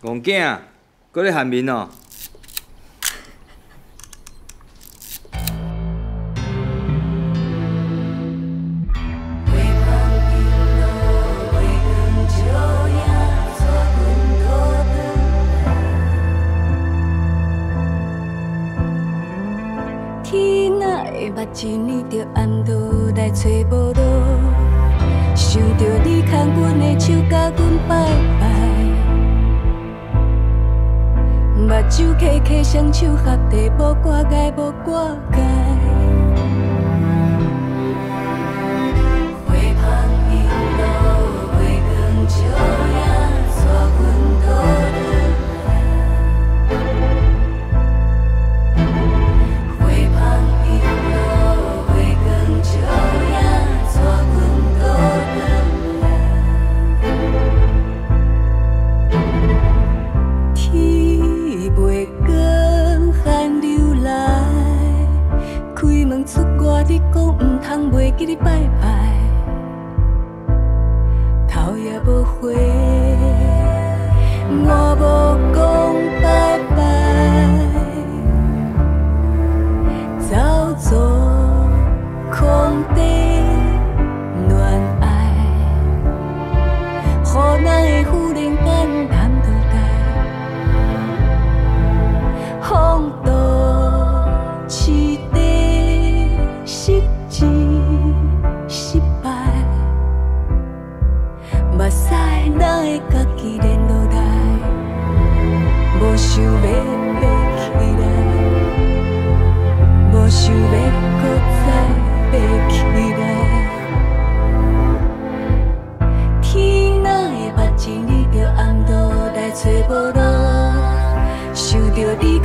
戆囝，搁咧喊面哦。目一年就暗倒来找无路，想着你牵阮的手甲阮拜拜。酒客客双手合地，无挂碍，无挂碍。你讲不通袂记你拜拜，头也无回，我无讲。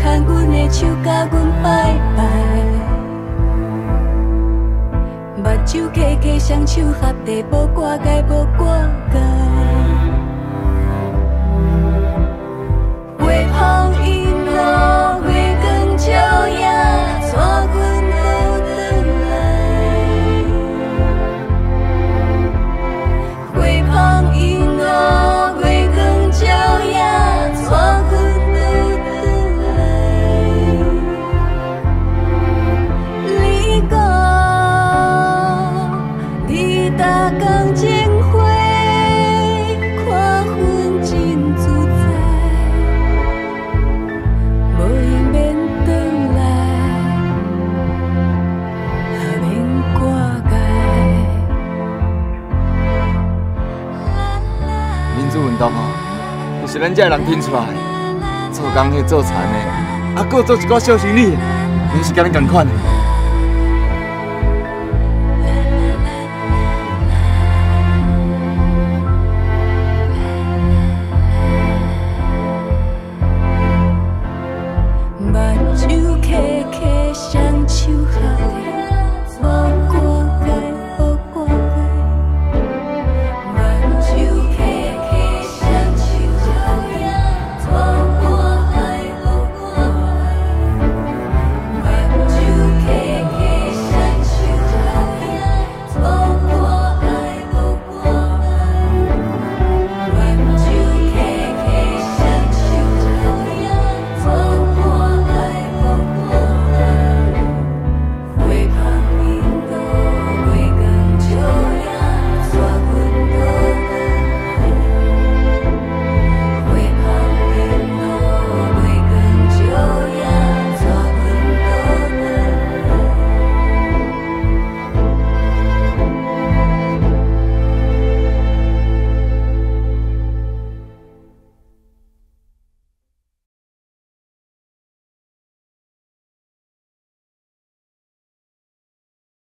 牵阮的手甲阮拜拜。目睭掰掰双手合地无挂皆无挂就是咱这人拼出来，做工的、做田的，还，搁做一个小生意，也是跟咱同款的。目睭溪溪，双手合。